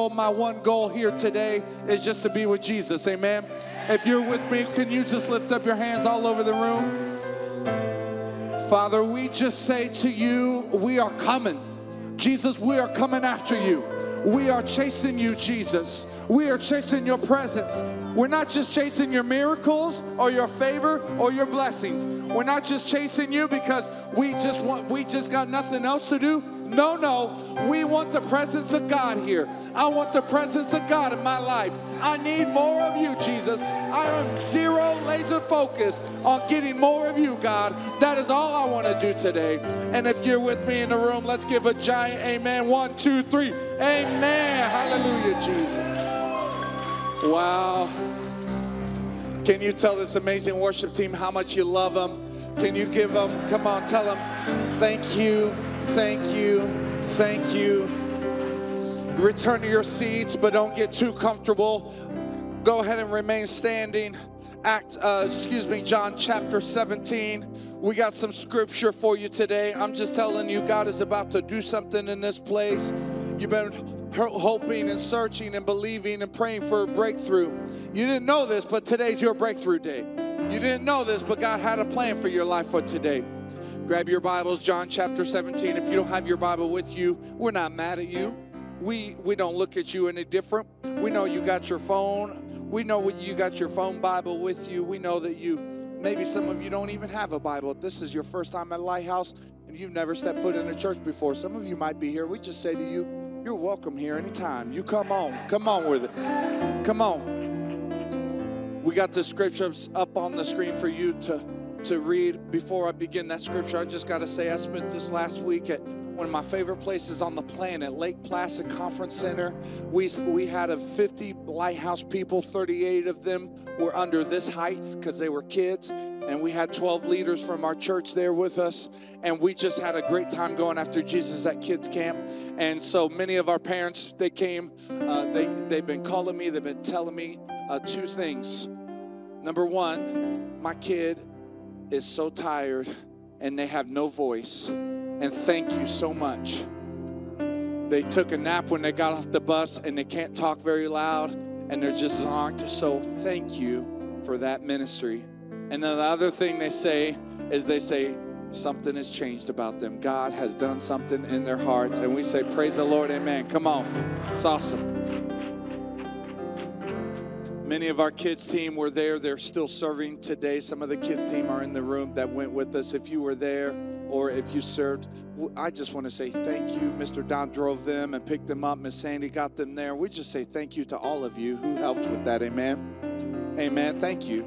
know my one goal here today is just to be with Jesus. Amen. If you're with me, can you just lift up your hands all over the room? Father, we just say to you, we are coming. Jesus, we are coming after you. We are chasing you, Jesus. We are chasing your presence. We're not just chasing your miracles or your favor or your blessings. We're not just chasing you because we just want we just got nothing else to do. No, no. We want the presence of God here. I want the presence of God in my life. I need more of you, Jesus. I am zero laser focused on getting more of you, God. That is all I want to do today. And if you're with me in the room, let's give a giant amen. One, two, three. Amen. Hallelujah, Jesus. Wow. Can you tell this amazing worship team how much you love them? Can you give them, come on, tell them, thank you, thank you, thank you. Return to your seats, but don't get too comfortable. Go ahead and remain standing. Act, uh, excuse me, John chapter 17. We got some scripture for you today. I'm just telling you, God is about to do something in this place. You've been hoping and searching and believing and praying for a breakthrough. You didn't know this, but today's your breakthrough day. You didn't know this, but God had a plan for your life for today. Grab your Bibles, John chapter 17. If you don't have your Bible with you, we're not mad at you. We we don't look at you any different. We know you got your phone. We know you got your phone Bible with you. We know that you maybe some of you don't even have a Bible. This is your first time at Lighthouse and you've never stepped foot in a church before. Some of you might be here. We just say to you, you're welcome here anytime. You come on. Come on with it. Come on. We got the scriptures up on the screen for you to to read before I begin that scripture. I just got to say, I spent this last week at one of my favorite places on the planet, Lake Placid Conference Center. We, we had a 50 lighthouse people, 38 of them were under this height because they were kids. And we had 12 leaders from our church there with us. And we just had a great time going after Jesus at kids camp. And so many of our parents, they came, uh, they, they've been calling me, they've been telling me uh, two things. Number one, my kid is so tired and they have no voice and thank you so much. They took a nap when they got off the bus and they can't talk very loud and they're just zonked. So thank you for that ministry. And then the other thing they say is they say, something has changed about them. God has done something in their hearts. And we say, Praise the Lord, amen. Come on. It's awesome. Many of our kids' team were there. They're still serving today. Some of the kids' team are in the room that went with us. If you were there, or if you served, I just want to say thank you. Mr. Don drove them and picked them up. Miss Sandy got them there. We just say thank you to all of you who helped with that. Amen. Amen. Thank you.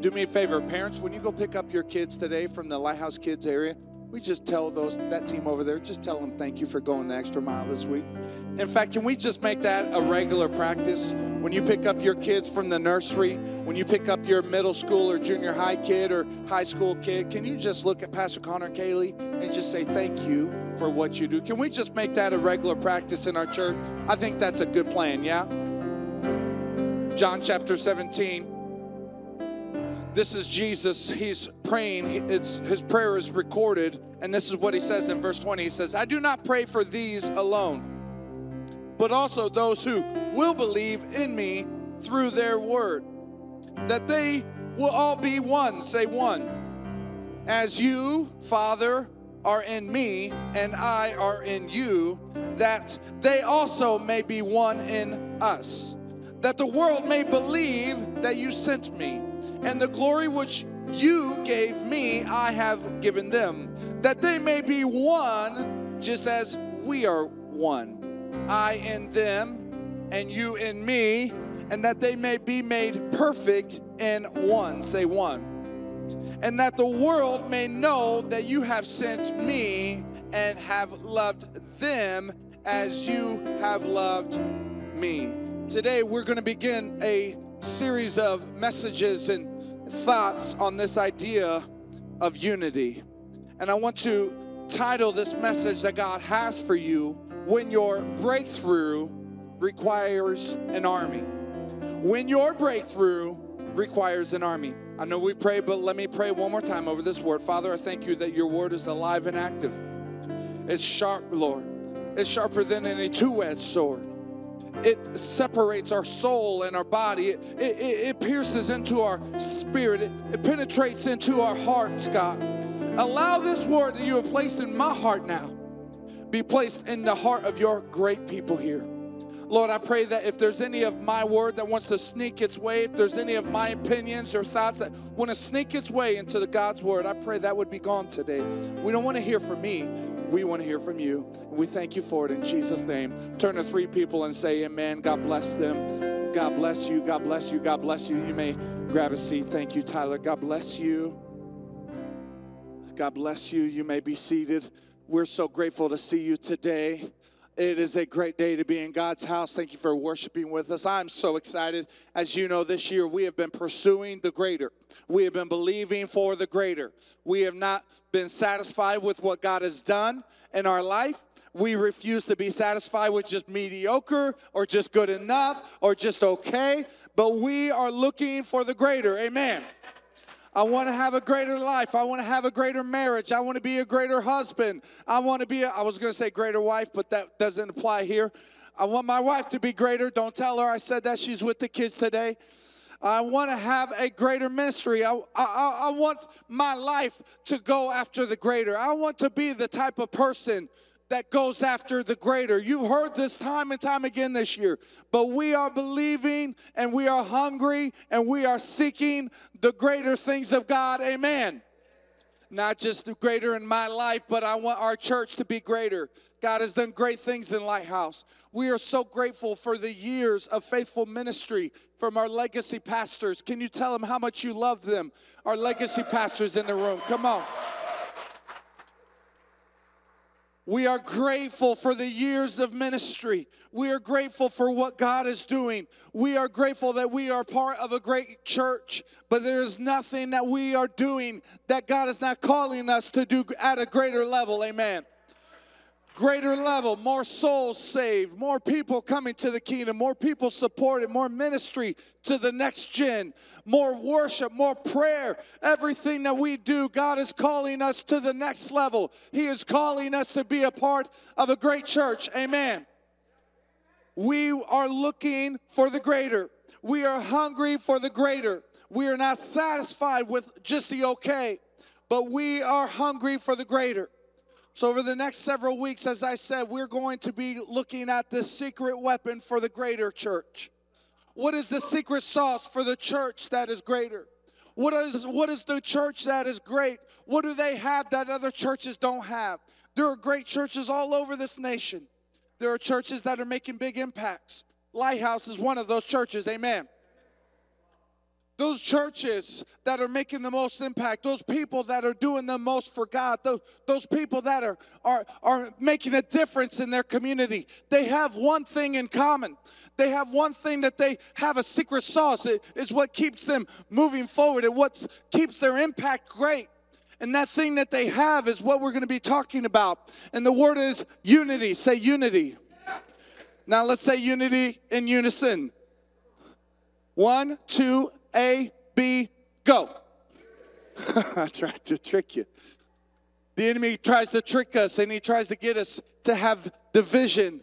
Do me a favor, parents, when you go pick up your kids today from the Lighthouse Kids area, we just tell those that team over there, just tell them thank you for going the extra mile this week. In fact, can we just make that a regular practice? When you pick up your kids from the nursery, when you pick up your middle school or junior high kid or high school kid, can you just look at Pastor Connor Kaylee and just say thank you for what you do? Can we just make that a regular practice in our church? I think that's a good plan, yeah? John chapter 17 this is Jesus. He's praying. It's, his prayer is recorded. And this is what he says in verse 20. He says, I do not pray for these alone, but also those who will believe in me through their word, that they will all be one. Say one. As you, Father, are in me and I are in you, that they also may be one in us, that the world may believe that you sent me and the glory which you gave me, I have given them, that they may be one, just as we are one. I in them, and you in me, and that they may be made perfect in one. Say one. And that the world may know that you have sent me and have loved them as you have loved me. Today, we're going to begin a series of messages and thoughts on this idea of unity. And I want to title this message that God has for you when your breakthrough requires an army. When your breakthrough requires an army. I know we pray, but let me pray one more time over this word. Father, I thank you that your word is alive and active. It's sharp, Lord. It's sharper than any two edged sword. It separates our soul and our body. It, it, it pierces into our spirit. It, it penetrates into our hearts, God. Allow this word that you have placed in my heart now be placed in the heart of your great people here. Lord, I pray that if there's any of my word that wants to sneak its way, if there's any of my opinions or thoughts that want to sneak its way into the God's word, I pray that would be gone today. We don't want to hear from me. We want to hear from you. We thank you for it in Jesus' name. Turn to three people and say, Amen. God bless them. God bless you. God bless you. God bless you. You may grab a seat. Thank you, Tyler. God bless you. God bless you. You may be seated. We're so grateful to see you today. It is a great day to be in God's house. Thank you for worshiping with us. I'm so excited. As you know, this year we have been pursuing the greater. We have been believing for the greater. We have not been satisfied with what God has done in our life. We refuse to be satisfied with just mediocre or just good enough or just okay, but we are looking for the greater. Amen. I want to have a greater life. I want to have a greater marriage. I want to be a greater husband. I want to be, a, I was going to say greater wife, but that doesn't apply here. I want my wife to be greater. Don't tell her I said that. She's with the kids today. I want to have a greater ministry. I, I, I want my life to go after the greater. I want to be the type of person that goes after the greater. You've heard this time and time again this year, but we are believing and we are hungry and we are seeking the greater things of God. Amen. Not just the greater in my life, but I want our church to be greater. God has done great things in Lighthouse. We are so grateful for the years of faithful ministry from our legacy pastors. Can you tell them how much you love them? Our legacy pastors in the room. Come on. We are grateful for the years of ministry. We are grateful for what God is doing. We are grateful that we are part of a great church, but there is nothing that we are doing that God is not calling us to do at a greater level. Amen greater level, more souls saved, more people coming to the kingdom, more people supported, more ministry to the next gen, more worship, more prayer. Everything that we do, God is calling us to the next level. He is calling us to be a part of a great church. Amen. We are looking for the greater. We are hungry for the greater. We are not satisfied with just the okay, but we are hungry for the greater. So, over the next several weeks, as I said, we're going to be looking at the secret weapon for the greater church. What is the secret sauce for the church that is greater? What is, what is the church that is great? What do they have that other churches don't have? There are great churches all over this nation. There are churches that are making big impacts. Lighthouse is one of those churches, amen those churches that are making the most impact, those people that are doing the most for God, those, those people that are, are, are making a difference in their community, they have one thing in common. They have one thing that they have a secret sauce. It is what keeps them moving forward and what keeps their impact great. And that thing that they have is what we're going to be talking about. And the word is unity. Say unity. Now let's say unity in unison. One, two, a, B, go. I tried to trick you. The enemy tries to trick us and he tries to get us to have division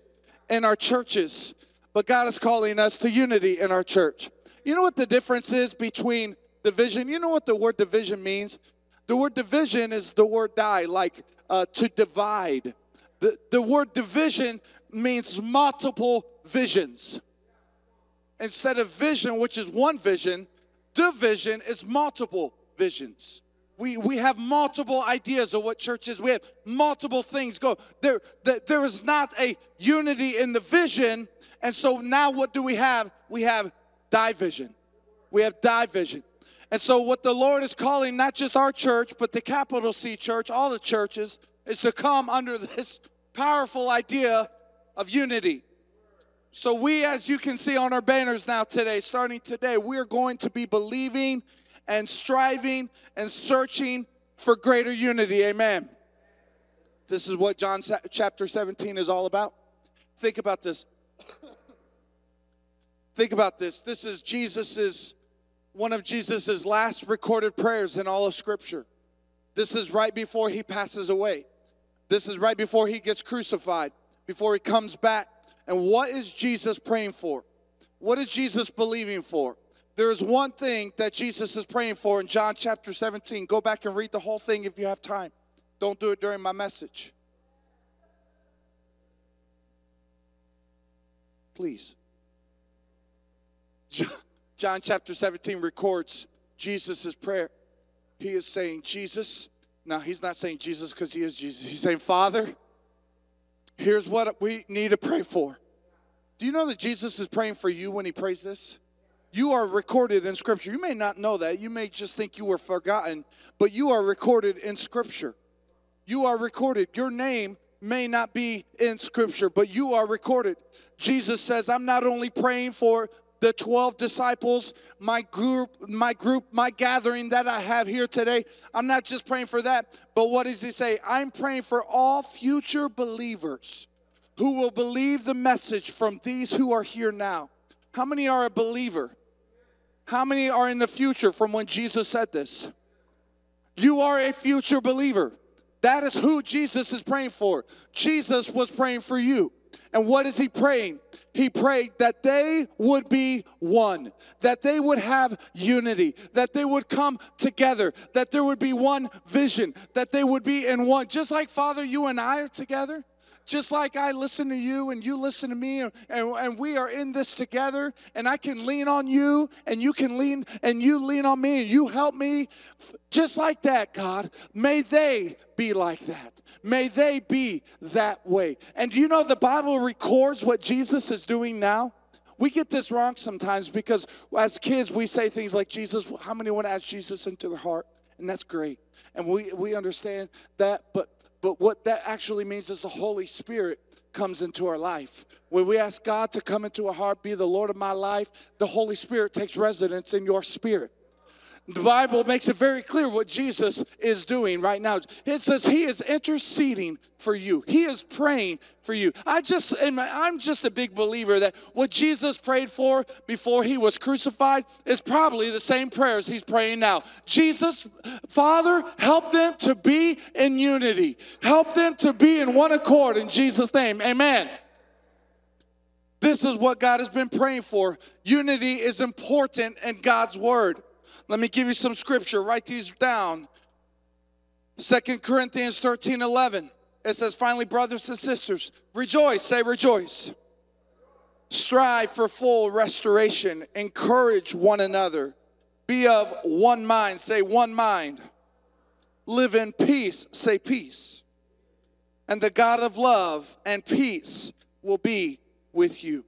in our churches. But God is calling us to unity in our church. You know what the difference is between division? You know what the word division means? The word division is the word die, like uh, to divide. The, the word division means multiple visions. Instead of vision, which is one vision, Division is multiple visions. We, we have multiple ideas of what church is. We have multiple things go. There, there, there is not a unity in the vision. And so now what do we have? We have division. We have division. And so what the Lord is calling not just our church, but the capital C church, all the churches, is to come under this powerful idea of unity. So, we, as you can see on our banners now today, starting today, we are going to be believing and striving and searching for greater unity. Amen. This is what John chapter 17 is all about. Think about this. Think about this. This is Jesus's one of Jesus's last recorded prayers in all of scripture. This is right before he passes away. This is right before he gets crucified. before he comes back. And what is Jesus praying for? What is Jesus believing for? There is one thing that Jesus is praying for in John chapter 17. Go back and read the whole thing if you have time. Don't do it during my message. Please. John chapter 17 records Jesus' prayer. He is saying, Jesus, now he's not saying Jesus because he is Jesus. He's saying, Father, here's what we need to pray for. Do you know that Jesus is praying for you when he prays this? You are recorded in Scripture. You may not know that. You may just think you were forgotten, but you are recorded in Scripture. You are recorded. Your name may not be in Scripture, but you are recorded. Jesus says, I'm not only praying for the 12 disciples, my group, my group, my gathering that I have here today. I'm not just praying for that, but what does he say? I'm praying for all future believers who will believe the message from these who are here now. How many are a believer? How many are in the future from when Jesus said this? You are a future believer. That is who Jesus is praying for. Jesus was praying for you. And what is he praying? He prayed that they would be one, that they would have unity, that they would come together, that there would be one vision, that they would be in one. Just like Father, you and I are together just like I listen to you and you listen to me, and, and, we are in this together, and I can lean on you, and you can lean, and you lean on me, and you help me, just like that, God. May they be like that. May they be that way. And do you know the Bible records what Jesus is doing now? We get this wrong sometimes because as kids we say things like, Jesus, how many want to ask Jesus into their heart? And that's great. And we, we understand that, but but what that actually means is the Holy Spirit comes into our life. When we ask God to come into our heart, be the Lord of my life, the Holy Spirit takes residence in your spirit. The Bible makes it very clear what Jesus is doing right now. It says he is interceding for you. He is praying for you. I just I'm just a big believer that what Jesus prayed for before he was crucified is probably the same prayers he's praying now. Jesus, Father, help them to be in unity. Help them to be in one accord in Jesus name. Amen. This is what God has been praying for. Unity is important in God's word. Let me give you some scripture. Write these down. Second Corinthians 13 11. It says, finally, brothers and sisters, rejoice. Say rejoice. Strive for full restoration. Encourage one another. Be of one mind. Say one mind. Live in peace. Say peace. And the God of love and peace will be with you.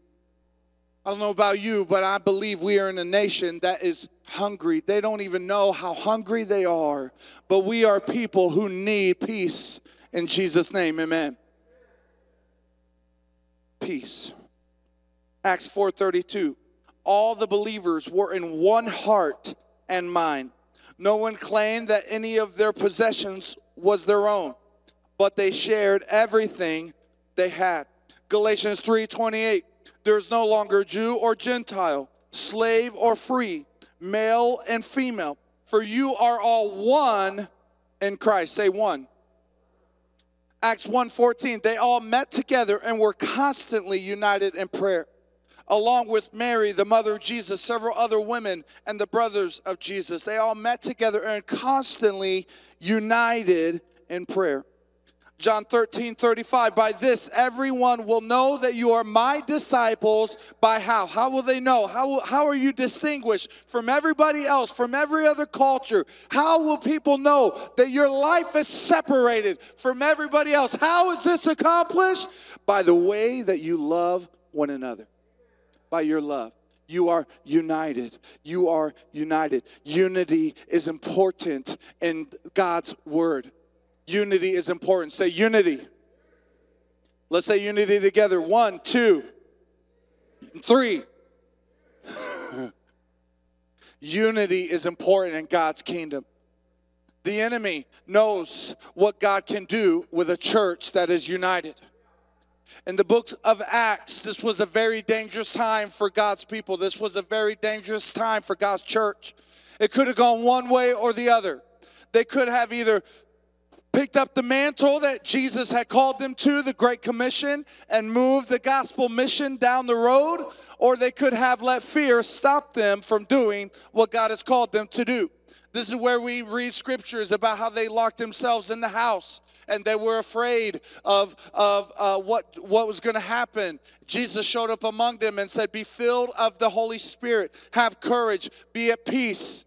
I don't know about you, but I believe we are in a nation that is hungry. They don't even know how hungry they are, but we are people who need peace in Jesus' name. Amen. Peace. Acts 4:32. All the believers were in one heart and mind. No one claimed that any of their possessions was their own, but they shared everything they had. Galatians 3:28 there's no longer Jew or Gentile, slave or free, male and female, for you are all one in Christ. Say one. Acts 1:14 they all met together and were constantly united in prayer along with Mary the mother of Jesus several other women and the brothers of Jesus they all met together and constantly united in prayer John 13, 35. By this, everyone will know that you are my disciples. By how? How will they know? How, how are you distinguished from everybody else, from every other culture? How will people know that your life is separated from everybody else? How is this accomplished? By the way that you love one another, by your love. You are united. You are united. Unity is important in God's word. Unity is important. Say unity. Let's say unity together. One, two, three. unity is important in God's kingdom. The enemy knows what God can do with a church that is united. In the book of Acts, this was a very dangerous time for God's people. This was a very dangerous time for God's church. It could have gone one way or the other. They could have either picked up the mantle that Jesus had called them to, the Great Commission, and moved the gospel mission down the road, or they could have let fear stop them from doing what God has called them to do. This is where we read scriptures about how they locked themselves in the house and they were afraid of, of uh, what, what was going to happen. Jesus showed up among them and said, Be filled of the Holy Spirit, have courage, be at peace.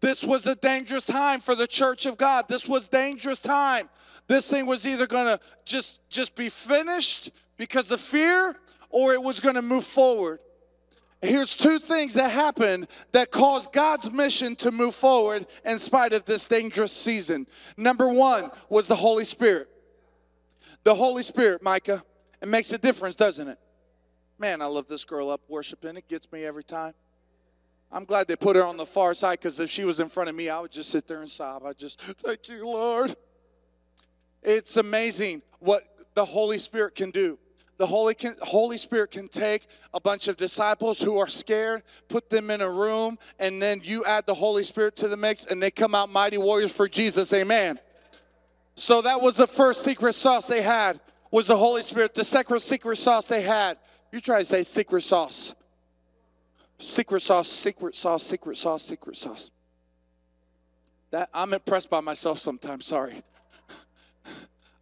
This was a dangerous time for the church of God. This was dangerous time. This thing was either going to just just be finished because of fear or it was going to move forward. Here's two things that happened that caused God's mission to move forward in spite of this dangerous season. Number one was the Holy Spirit. The Holy Spirit, Micah, it makes a difference, doesn't it? Man, I love this girl up worshiping. It gets me every time. I'm glad they put her on the far side because if she was in front of me, I would just sit there and sob. I just, thank you, Lord. It's amazing what the Holy Spirit can do the Holy, can, Holy Spirit can take a bunch of disciples who are scared, put them in a room, and then you add the Holy Spirit to the mix, and they come out mighty warriors for Jesus. Amen. So that was the first secret sauce they had was the Holy Spirit. The second secret sauce they had. You try to say secret sauce. Secret sauce, secret sauce, secret sauce, secret sauce. That I'm impressed by myself sometimes, sorry.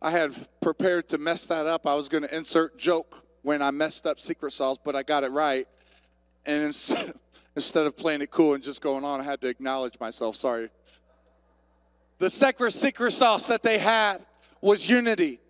I had prepared to mess that up. I was going to insert joke when I messed up secret sauce, but I got it right. And instead of playing it cool and just going on, I had to acknowledge myself. Sorry. The secret secret sauce that they had was unity.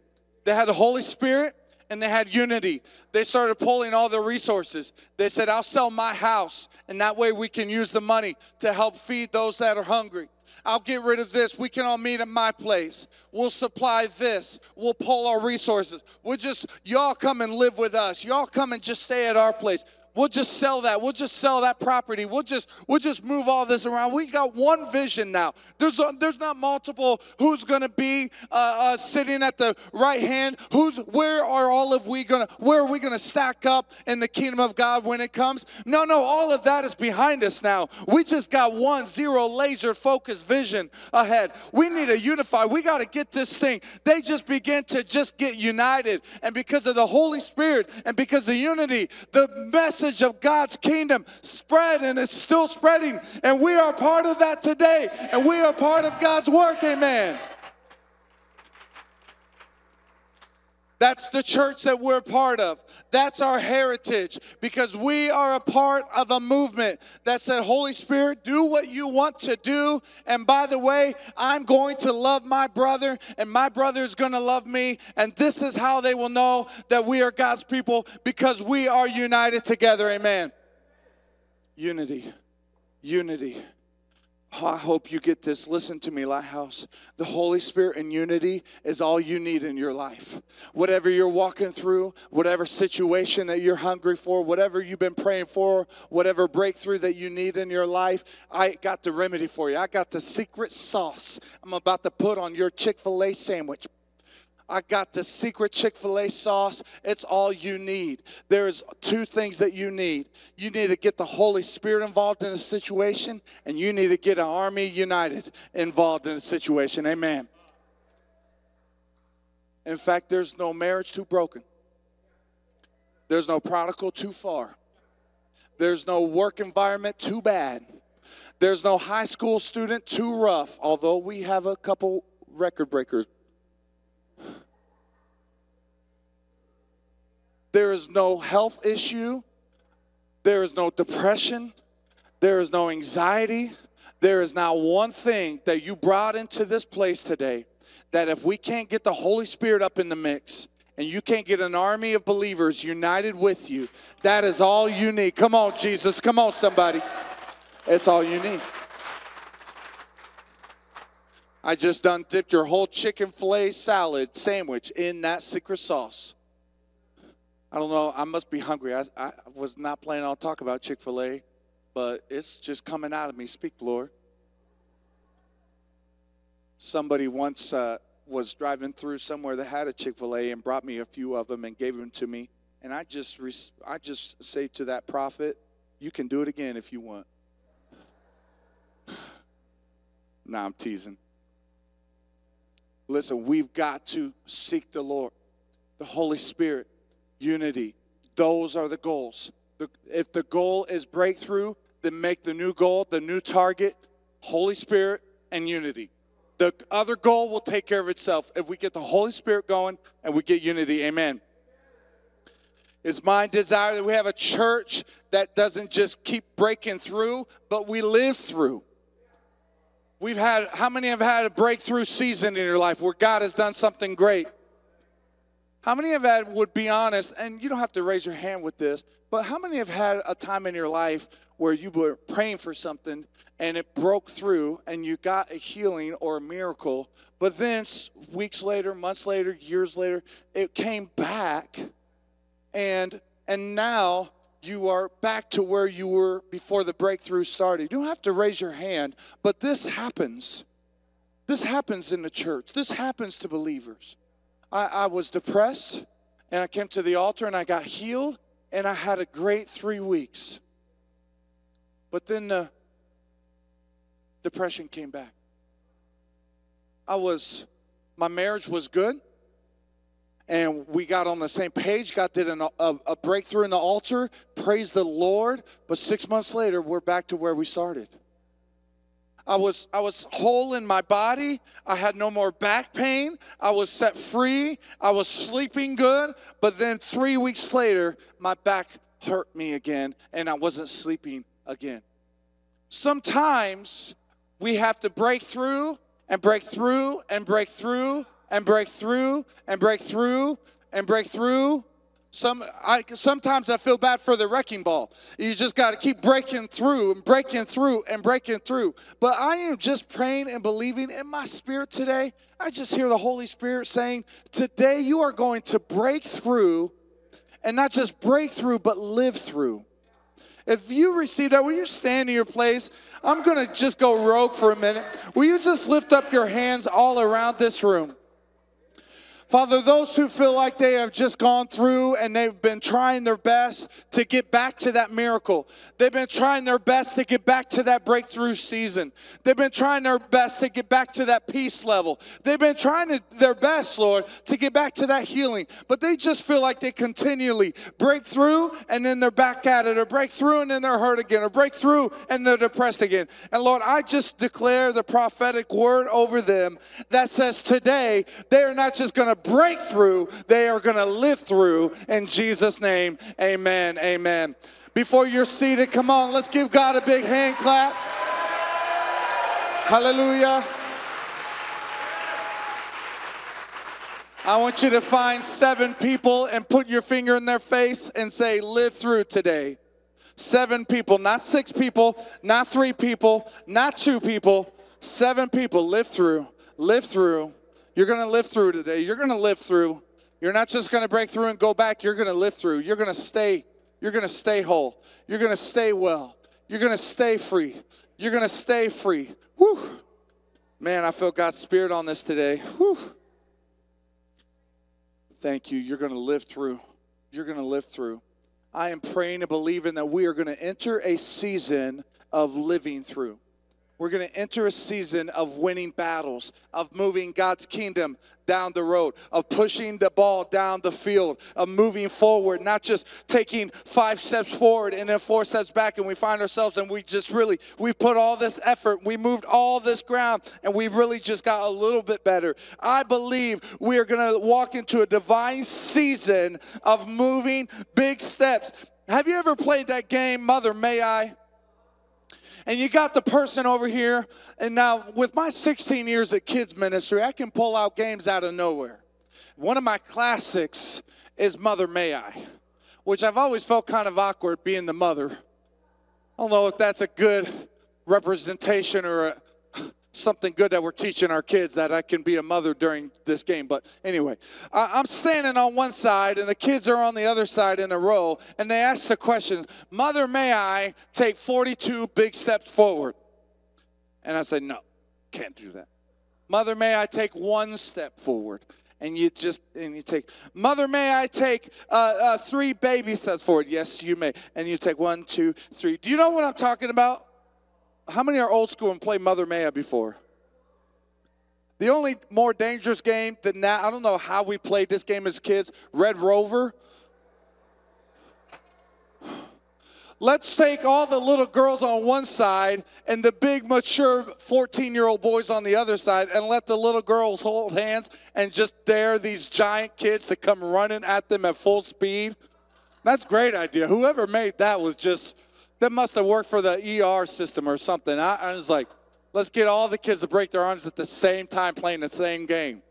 They had the Holy Spirit and they had unity. They started pulling all their resources. They said, I'll sell my house, and that way we can use the money to help feed those that are hungry. I'll get rid of this. We can all meet at my place. We'll supply this. We'll pull our resources. We'll just, y'all come and live with us. Y'all come and just stay at our place. We'll just sell that. We'll just sell that property. We'll just we'll just move all this around. We got one vision now. There's a, there's not multiple. Who's going to be uh, uh, sitting at the right hand? Who's where are all of we going to where are we going to stack up in the kingdom of God when it comes? No, no, all of that is behind us now. We just got one zero laser focused vision ahead. We need to unify. We got to get this thing. They just begin to just get united, and because of the Holy Spirit and because of unity, the message message of God's kingdom spread and it's still spreading. And we are part of that today. And we are part of God's work. Amen. That's the church that we're part of. That's our heritage because we are a part of a movement that said, Holy Spirit, do what you want to do. And by the way, I'm going to love my brother, and my brother is going to love me. And this is how they will know that we are God's people because we are united together. Amen. Unity. Unity. Oh, I hope you get this. Listen to me, Lighthouse. The Holy Spirit and unity is all you need in your life. Whatever you're walking through, whatever situation that you're hungry for, whatever you've been praying for, whatever breakthrough that you need in your life, I got the remedy for you. I got the secret sauce I'm about to put on your Chick fil A sandwich. I got the secret Chick fil A sauce. It's all you need. There's two things that you need. You need to get the Holy Spirit involved in a situation, and you need to get an Army United involved in a situation. Amen. In fact, there's no marriage too broken, there's no prodigal too far, there's no work environment too bad. There's no high school student too rough, although we have a couple record breakers There is no health issue. There is no depression. There is no anxiety. There is not one thing that you brought into this place today that if we can't get the Holy Spirit up in the mix, and you can't get an army of believers united with you, that is all you need. Come on, Jesus. Come on, somebody. It's all you need. I just done dipped your whole chicken fillet salad sandwich in that secret sauce. I don't know. I must be hungry. I, I was not planning on talking about Chick fil A, but it's just coming out of me. Speak, Lord. Somebody once uh, was driving through somewhere that had a Chick fil A and brought me a few of them and gave them to me. And I just, I just say to that prophet, you can do it again if you want. nah, I'm teasing. Listen, we've got to seek the Lord, the Holy Spirit, unity. Those are the goals. The, if the goal is breakthrough, then make the new goal, the new target, Holy Spirit and unity. The other goal will take care of itself if we get the Holy Spirit going and we get unity. Amen. It's my desire that we have a church that doesn't just keep breaking through, but we live through. We've had, how many have had a breakthrough season in your life where God has done something great? How many have had, would be honest, and you don't have to raise your hand with this, but how many have had a time in your life where you were praying for something and it broke through and you got a healing or a miracle, but then weeks later, months later, years later, it came back and and now you are back to where you were before the breakthrough started. You don't have to raise your hand, but this happens. This happens in the church. This happens to believers. I, I was depressed and I came to the altar and I got healed and I had a great three weeks. But then the depression came back. I was, my marriage was good and we got on the same page. God did an, a, a breakthrough in the altar. Praise the Lord. But six months later, we're back to where we started. I was I was whole in my body. I had no more back pain. I was set free. I was sleeping good. But then 3 weeks later, my back hurt me again and I wasn't sleeping again. Sometimes we have to break through and break through and break through and break through and break through and break through. Some, I, sometimes I feel bad for the wrecking ball. You just got to keep breaking through and breaking through and breaking through. But I am just praying and believing in my spirit today. I just hear the Holy Spirit saying, Today you are going to break through and not just break through, but live through. If you receive that, will you stand in your place? I'm going to just go rogue for a minute. Will you just lift up your hands all around this room? Father, those who feel like they have just gone through and they've been trying their best to get back to that miracle. They've been trying their best to get back to that breakthrough season. They've been trying their best to get back to that peace level. They've been trying to, their best, Lord, to get back to that healing. But they just feel like they continually break through and then they're back at it, or break through and then they're hurt again, or break through and they're depressed again. And Lord, I just declare the prophetic word over them that says today they are not just going to breakthrough they are going to live through. In Jesus' name, amen. Amen. Before you're seated, come on, let's give God a big hand clap. Hallelujah. I want you to find seven people and put your finger in their face and say, Live through today. Seven people, not six people, not three people, not two people, seven people. Live through, live through, you're going to live through today. You're going to live through. You're not just going to break through and go back. You're going to live through. You're going to stay. You're going to stay whole. You're going to stay well. You're going to stay free. You're going to stay free. Whew. Man, I feel God's Spirit on this today. Whew. Thank you. You're going to live through. You're going to live through. I am praying and believing that we are going to enter a season of living through. We're going to enter a season of winning battles, of moving God's kingdom down the road, of pushing the ball down the field, of moving forward, not just taking five steps forward and then four steps back, and we find ourselves and we just really, we put all this effort, we moved all this ground, and we really just got a little bit better. I believe we are going to walk into a divine season of moving big steps. Have you ever played that game, Mother May I? And you got the person over here. And now, with my 16 years at kids ministry, I can pull out games out of nowhere. One of my classics is Mother May I, which I've always felt kind of awkward being the mother. I don't know if that's a good representation or a, something good that we're teaching our kids that I can be a mother during this game. But anyway, I'm standing on one side and the kids are on the other side in a row, and they ask the question, Mother, may I take 42 big steps forward? And I say, No, can't do that. Mother, may I take one step forward? And you just and you take, Mother, may I take uh, uh, three baby steps forward? Yes, you may. And you take one, two, three. Do you know what I'm talking about? How many are old school and play Mother May I before? The only more dangerous game than that, I don't know how we played this game as kids, Red Rover. Let's take all the little girls on one side and the big, mature 14 year old boys on the other side, and let the little girls hold hands and just dare these giant kids to come running at them at full speed. That's a great idea. Whoever made that was just, that must have worked for the ER system or something. I, I was like, let's get all the kids to break their arms at the same time playing the same game.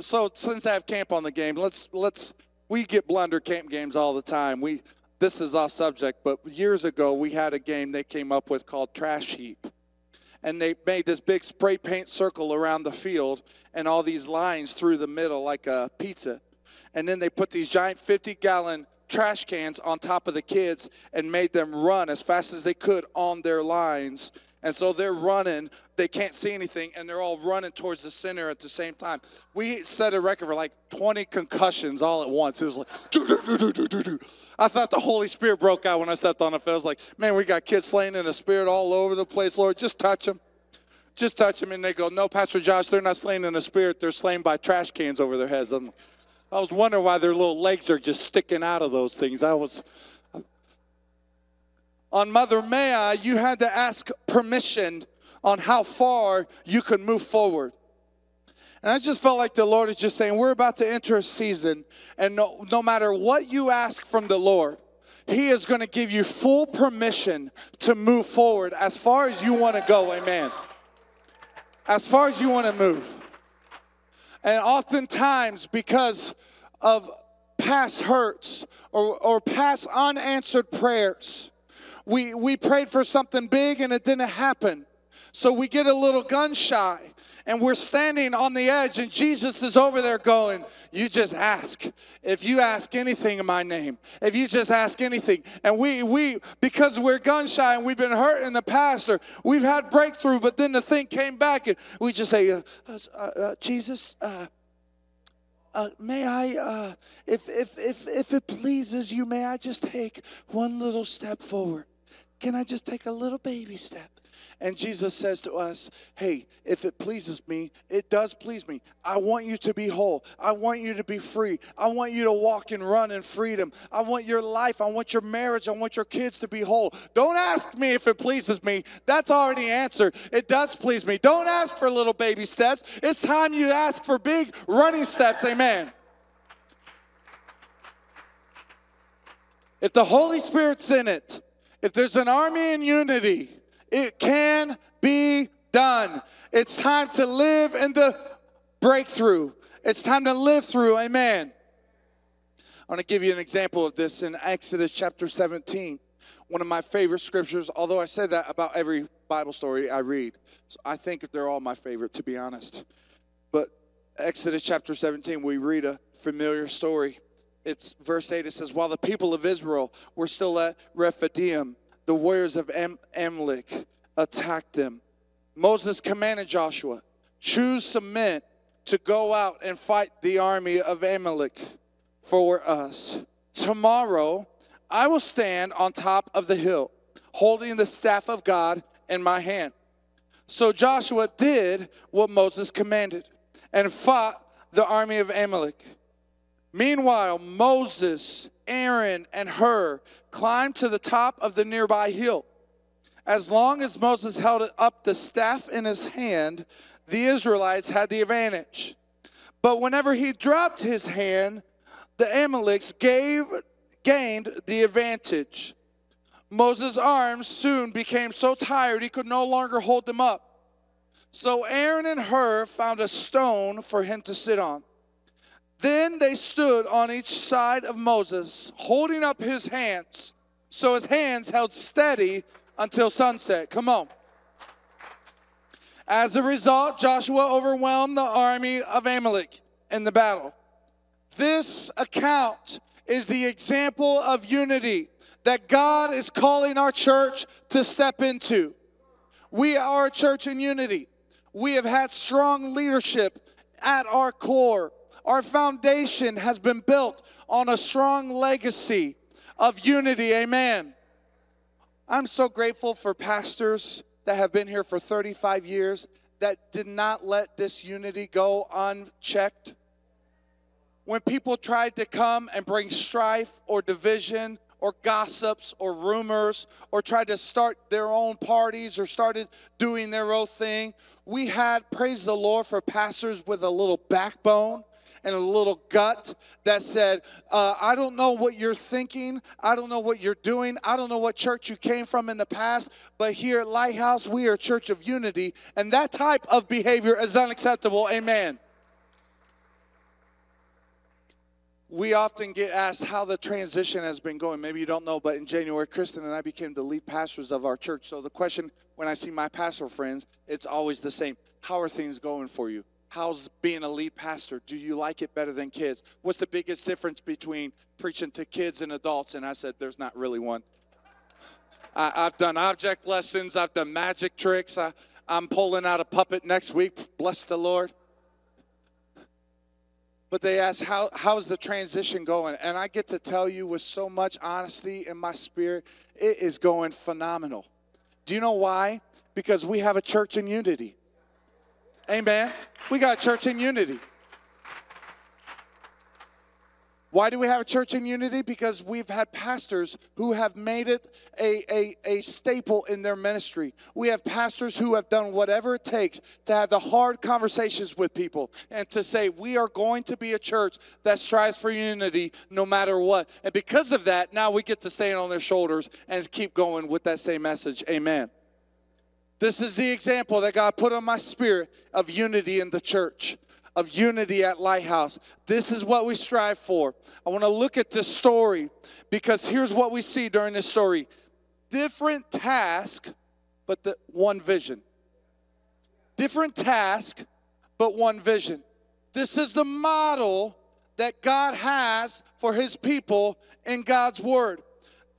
So since I have camp on the game, let's let's we get blunder camp games all the time. We this is off subject, but years ago we had a game they came up with called Trash Heap. And they made this big spray paint circle around the field and all these lines through the middle like a pizza. And then they put these giant 50 gallon trash cans on top of the kids and made them run as fast as they could on their lines. And so they're running, they can't see anything, and they're all running towards the center at the same time. We set a record for like 20 concussions all at once. It was like, doo, doo, doo, I thought the Holy Spirit broke out when I stepped on the field. I was like, man, we got kids slain in the Spirit all over the place, Lord. Just touch them. Just touch them. And they go, no, Pastor Josh, they're not slain in the Spirit. They're slain by trash cans over their heads. I'm, I was wondering why their little legs are just sticking out of those things. I was. On Mother May I, you had to ask permission on how far you could move forward. And I just felt like the Lord is just saying, we're about to enter a season, and no, no matter what you ask from the Lord, He is going to give you full permission to move forward as far as you want to go. Amen. As far as you want to move. And oftentimes, because of past hurts or, or past unanswered prayers, we, we prayed for something big and it didn't happen. So we get a little gun shy and we're standing on the edge and Jesus is over there going, you just ask. If you ask anything in my name, if you just ask anything. And we, we because we're gun shy and we've been hurt in the past or we've had breakthrough, but then the thing came back and we just say, uh, uh, uh, Jesus, uh, uh, may I, uh, if, if, if, if it pleases you, may I just take one little step forward? Can I just take a little baby step? And Jesus says to us, Hey, if it pleases me, it does please me. I want you to be whole. I want you to be free. I want you to walk and run in freedom. I want your life. I want your marriage. I want your kids to be whole. Don't ask me if it pleases me. That's already answered. It does please me. Don't ask for little baby steps. It's time you ask for big running steps. Amen. If the Holy Spirit's in it, if there's an army in unity, it can be done. It's time to live in the breakthrough. It's time to live through. Amen. I want to give you an example of this in Exodus chapter 17. One of my favorite scriptures, although I say that about every Bible story I read. So I think they're all my favorite, to be honest. But Exodus chapter 17, we read a familiar story. It's verse 8. It says, While the people of Israel were still at Rephidim, the warriors of Am- Amalek attacked them. Moses commanded Joshua, choose some men to go out and fight the army of Amalek for us. Tomorrow I will stand on top of the hill, holding the staff of God in my hand. So Joshua did what Moses commanded and fought the army of Amalek. Meanwhile, Moses, Aaron, and Hur climbed to the top of the nearby hill. As long as Moses held up the staff in his hand, the Israelites had the advantage. But whenever he dropped his hand, the Amaleks gave, gained the advantage. Moses' arms soon became so tired he could no longer hold them up. So Aaron and Hur found a stone for him to sit on. Then they stood on each side of Moses, holding up his hands. So his hands held steady until sunset. Come on. As a result, Joshua overwhelmed the army of Amalek in the battle. This account is the example of unity that God is calling our church to step into. We are a church in unity. We have had strong leadership at our core. Our foundation has been built on a strong legacy of unity. Amen. I'm so grateful for pastors that have been here for 35 years that did not let disunity go unchecked? When people tried to come and bring strife or division or gossips or rumors or tried to start their own parties or started doing their own thing, we had, praise the Lord, for pastors with a little backbone and a little gut that said, uh, I don't know what you're thinking. I don't know what you're doing. I don't know what church you came from in the past, but here at Lighthouse, we are a church of unity, and that type of behavior is unacceptable. Amen. we often get asked how the transition has been going. Maybe you don't know, but in January, Kristen and I became the lead pastors of our church. So the question when I see my pastor friends, it's always the same. How are things going for you? How's being a lead pastor? Do you like it better than kids? What's the biggest difference between preaching to kids and adults? And I said, there's not really one. I, have done object lessons, I've done magic tricks. I, I'm pulling out a puppet next week. Bless the Lord. But they ask, How, how's the transition going? And I get to tell you with so much honesty in my spirit, it is going phenomenal. Do you know why? Because we have a church in unity. Amen. We got church in unity. Why do we have a church in unity? Because we've had pastors who have made it a, a, a, staple in their ministry. We have pastors who have done whatever it takes to have the hard conversations with people and to say, we are going to be a church that strives for unity no matter what. And because of that, now we get to stand on their shoulders and keep going with that same message. Amen. This is the example that God put on my spirit of unity in the church, of unity at Lighthouse. This is what we strive for. I want to look at this story because here's what we see during this story different task, but the one vision. Different task, but one vision. This is the model that God has for his people in God's word.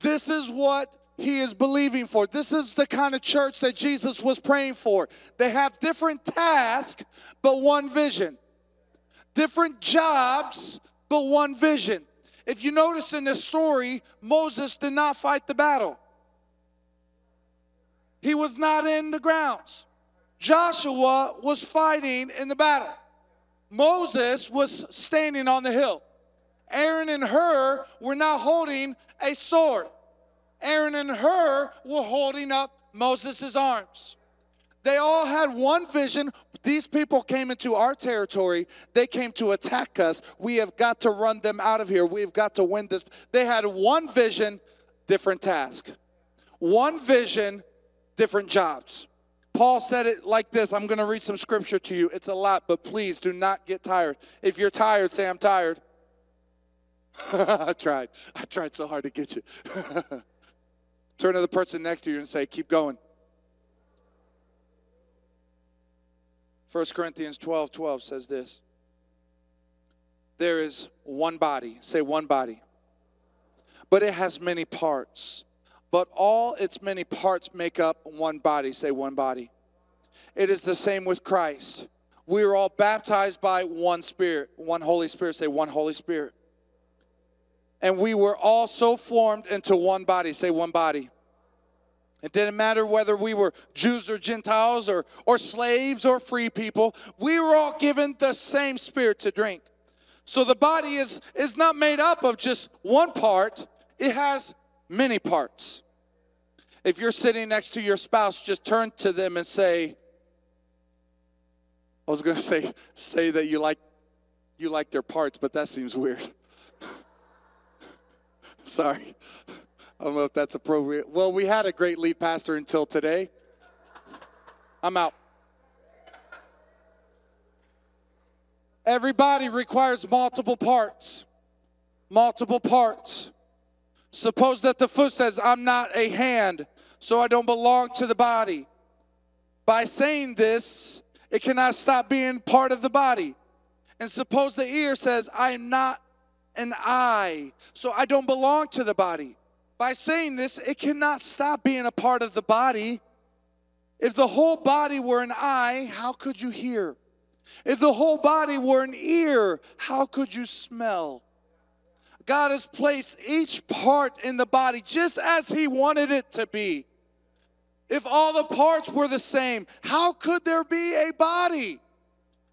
This is what he is believing for. This is the kind of church that Jesus was praying for. They have different tasks, but one vision. Different jobs, but one vision. If you notice in this story, Moses did not fight the battle. He was not in the grounds. Joshua was fighting in the battle. Moses was standing on the hill. Aaron and Hur were not holding a sword. Aaron and Hur were holding up Moses' arms. They all had one vision. These people came into our territory. They came to attack us. We have got to run them out of here. We've got to win this. They had one vision, different task. One vision, different jobs. Paul said it like this. I'm going to read some scripture to you. It's a lot, but please do not get tired. If you're tired, say, I'm tired. I tried. I tried so hard to get you. Turn to the person next to you and say, Keep going. 1 Corinthians 12 12 says this There is one body, say one body, but it has many parts. But all its many parts make up one body, say one body. It is the same with Christ. We are all baptized by one Spirit, one Holy Spirit, say one Holy Spirit and we were all so formed into one body. Say one body. It didn't matter whether we were Jews or Gentiles or, or slaves or free people. We were all given the same spirit to drink. So the body is, is not made up of just one part, it has many parts. If you're sitting next to your spouse, just turn to them and say, I was going to say, say that you like, you like their parts, but that seems weird. Sorry. I don't know if that's appropriate. Well, we had a great lead pastor until today. I'm out. Everybody requires multiple parts. Multiple parts. Suppose that the foot says, I'm not a hand, so I don't belong to the body. By saying this, it cannot stop being part of the body. And suppose the ear says, I'm not an eye, so I don't belong to the body. By saying this, it cannot stop being a part of the body. If the whole body were an eye, how could you hear? If the whole body were an ear, how could you smell? God has placed each part in the body just as He wanted it to be. If all the parts were the same, how could there be a body?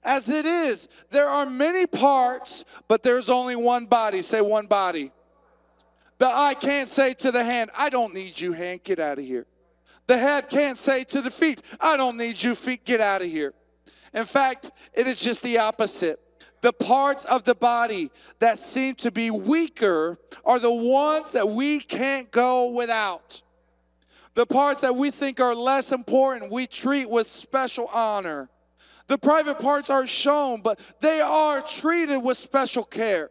As it is, there are many parts, but there's only one body. Say one body. The eye can't say to the hand, I don't need you, hand, get out of here. The head can't say to the feet, I don't need you, feet, get out of here. In fact, it is just the opposite. The parts of the body that seem to be weaker are the ones that we can't go without. The parts that we think are less important, we treat with special honor. The private parts are shown, but they are treated with special care.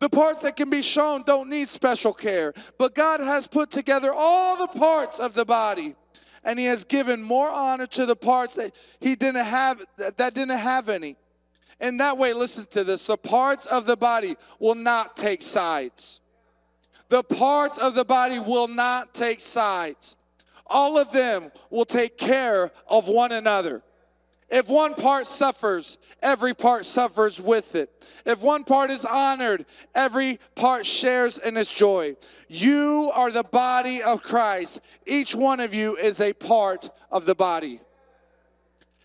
The parts that can be shown don't need special care, but God has put together all the parts of the body and he has given more honor to the parts that he didn't have that didn't have any. In that way, listen to this, the parts of the body will not take sides. The parts of the body will not take sides. All of them will take care of one another. If one part suffers, every part suffers with it. If one part is honored, every part shares in its joy. You are the body of Christ. Each one of you is a part of the body.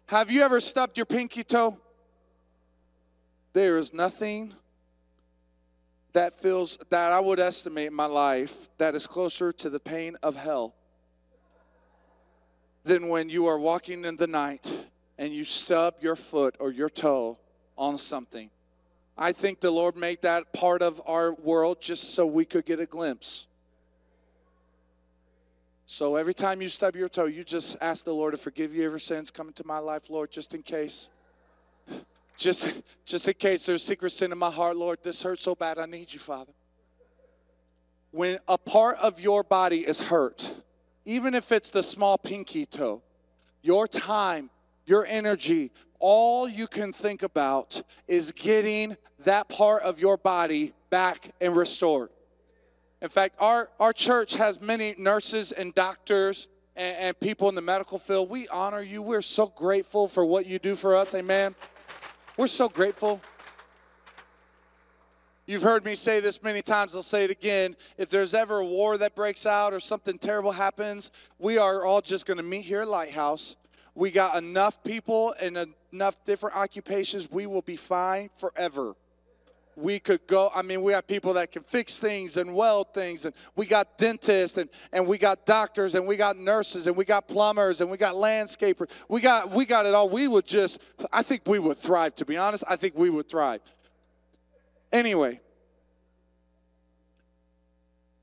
Have you ever stubbed your pinky toe? There is nothing that feels that I would estimate in my life that is closer to the pain of hell than when you are walking in the night and you stub your foot or your toe on something. I think the Lord made that part of our world just so we could get a glimpse. So every time you stub your toe, you just ask the Lord to forgive you ever sins come into my life, Lord, just in case. Just, just in case there's a secret sin in my heart, Lord, this hurts so bad. I need you, Father. When a part of your body is hurt, even if it's the small pinky toe, your time your energy, all you can think about is getting that part of your body back and restored. In fact, our, our church has many nurses and doctors and, and people in the medical field. We honor you. We're so grateful for what you do for us. Amen. We're so grateful. You've heard me say this many times, I'll say it again. If there's ever a war that breaks out or something terrible happens, we are all just going to meet here at Lighthouse we got enough people and enough different occupations, we will be fine forever. We could go, I mean, we have people that can fix things and weld things, and we got dentists and, and we got doctors and we got nurses and we got plumbers and we got landscapers. We got we got it all. We would just, I think we would thrive, to be honest. I think we would thrive. Anyway,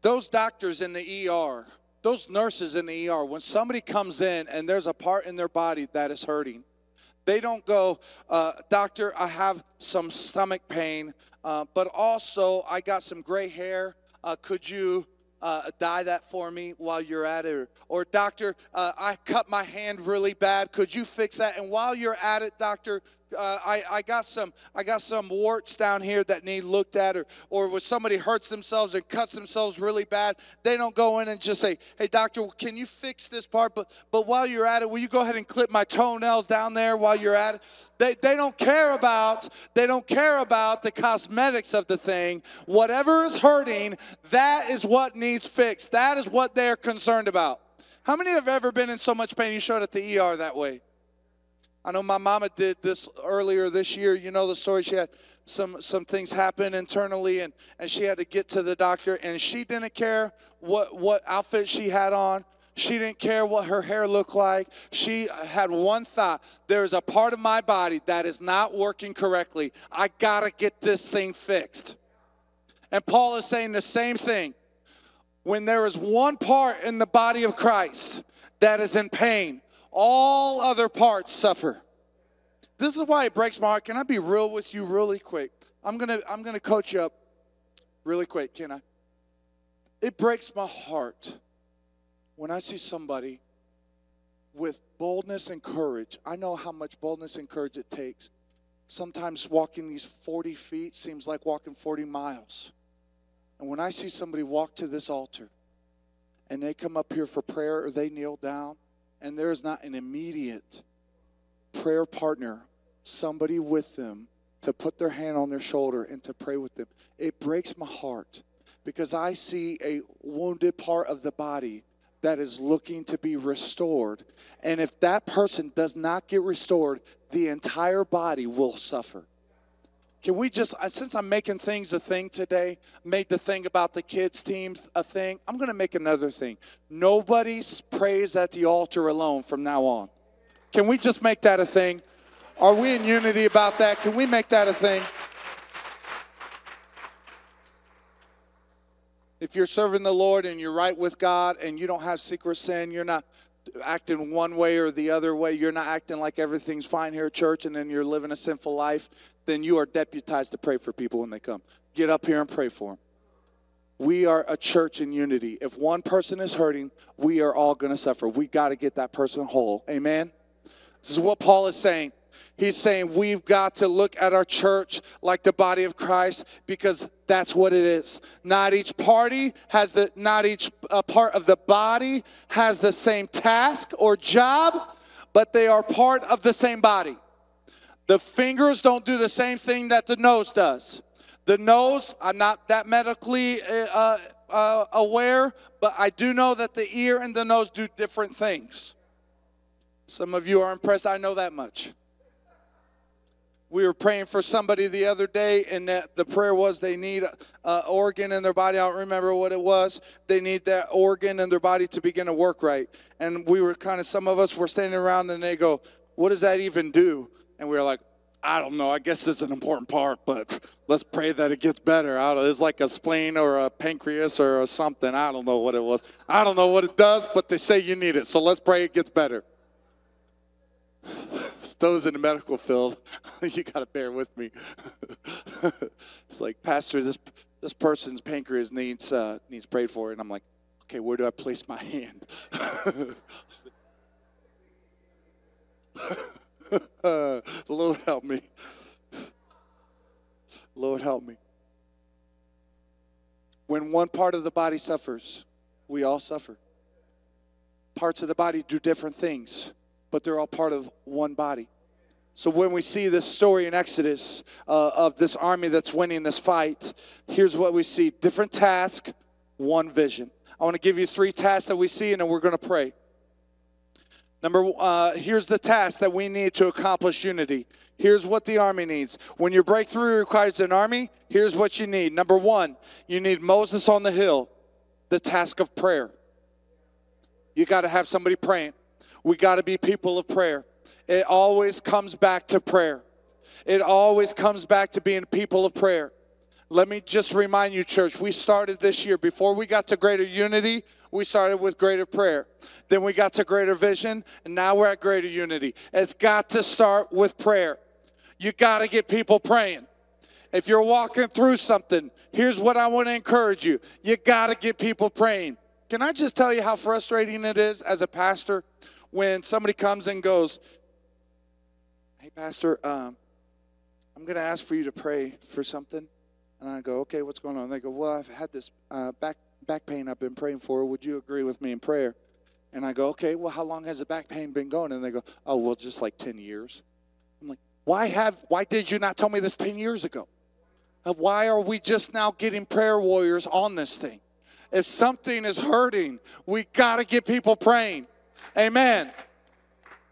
those doctors in the ER those nurses in the ER, when somebody comes in and there's a part in their body that is hurting, they don't go, uh, Doctor, I have some stomach pain, uh, but also I got some gray hair. Uh, could you uh, dye that for me while you're at it? Or, or doctor, uh, I cut my hand really bad. Could you fix that? And while you're at it, doctor, uh, I, I got some I got some warts down here that need looked at, or or when somebody hurts themselves and cuts themselves really bad, they don't go in and just say, "Hey, doctor, can you fix this part?" But but while you're at it, will you go ahead and clip my toenails down there while you're at it? They they don't care about they don't care about the cosmetics of the thing. Whatever is hurting, that is what needs fixed. That is what they're concerned about. How many have ever been in so much pain you showed at the ER that way? I know my mama did this earlier this year. You know the story. She had some some things happen internally, and and she had to get to the doctor, and she didn't care what what outfit she had on. She didn't care what her hair looked like. She had one thought there's a part of my body that is not working correctly. I got to get this thing fixed. And Paul is saying the same thing. When there is one part in the body of Christ that is in pain, all other parts suffer. This is why it breaks my heart. Can I be real with you really quick? I'm going to I'm going to coach you up really quick, can I? It breaks my heart when I see somebody with boldness and courage. I know how much boldness and courage it takes. Sometimes walking these 40 feet seems like walking 40 miles. And when I see somebody walk to this altar and they come up here for prayer or they kneel down, and there is not an immediate prayer partner, somebody with them to put their hand on their shoulder and to pray with them, it breaks my heart because I see a wounded part of the body that is looking to be restored. And if that person does not get restored, the entire body will suffer. Can we just, since I'm making things a thing today, made the thing about the kids' team a thing, I'm going to make another thing. Nobody prays at the altar alone from now on. Can we just make that a thing? Are we in unity about that? Can we make that a thing? If you're serving the Lord and you're right with God and you don't have secret sin, you're not acting one way or the other way, you're not acting like everything's fine here at church and then you're living a sinful life, then you are deputized to pray for people when they come. Get up here and pray for them. We are a church in unity. If one person is hurting, we are all going to suffer. We got to get that person whole. Amen? This is what Paul is saying. He's saying we've got to look at our church like the body of Christ because that's what it is. Not each party has the not each uh, part of the body has the same task or job, but they are part of the same body. The fingers don't do the same thing that the nose does. The nose, I'm not that medically uh, uh, uh aware, but I do know that the ear and the nose do different things. Some of you are impressed, I know that much we were praying for somebody the other day, and that the prayer was they need an organ in their body. I don't remember what it was. They need that organ in their body to begin to work right. And we were kind of, some of us were standing around, and they go, What does that even do? And we were like, I don't know. I guess it's an important part, but let's pray that it gets better. It's like a spleen or a pancreas or something. I don't know what it was. I don't know what it does, but they say you need it. So let's pray it gets better. those in the medical field, you got to bear with me. it's like, Pastor, this this person's pancreas needs uh, needs prayed for, and I'm like, okay, where do I place my hand? Lord help me. Lord help me. When one part of the body suffers, we all suffer. Parts of the body do different things but they're all part of one body. So when we see this story in Exodus uh, of this army that's winning this fight, here's what we see different task, one vision. I want to give you three tasks that we see, and then we're going to pray. Number, uh, here's the task that we need to accomplish unity. Here's what the army needs. When your breakthrough requires an army, here's what you need. Number one, you need Moses on the hill, the task of prayer. You got to have somebody praying. We got to be people of prayer. It always comes back to prayer. It always comes back to being people of prayer. Let me just remind you, church, we started this year. Before we got to greater unity, we started with greater prayer. Then we got to greater vision, and now we're at greater unity. It's got to start with prayer. You got to get people praying. If you're walking through something, here's what I want to encourage you you got to get people praying. Can I just tell you how frustrating it is as a pastor when somebody comes and goes, Hey, Pastor, um, I'm going to ask for you to pray for something. And I go, Okay, what's going on? And they go, Well, I've had this uh, back, back pain I've been praying for. Would you agree with me in prayer? And I go, Okay, well, how long has the back pain been going? And they go, Oh, well, just like 10 years. I'm like, Why, have, why did you not tell me this 10 years ago? Uh, why are we just now getting prayer warriors on this thing? If something is hurting, we got to get people praying. Amen.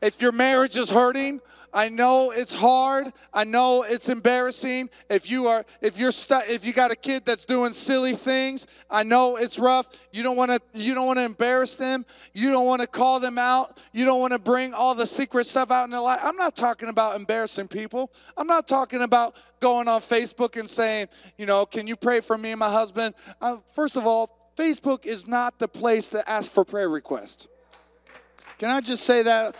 If your marriage is hurting, I know it's hard. I know it's embarrassing. If you are if you're stu- if you got a kid that's doing silly things, I know it's rough. You don't want to you don't want to embarrass them. You don't want to call them out. You don't want to bring all the secret stuff out in the light. I'm not talking about embarrassing people. I'm not talking about going on Facebook and saying, you know, can you pray for me and my husband? Uh, first of all, Facebook is not the place to ask for prayer requests. Can I just say that?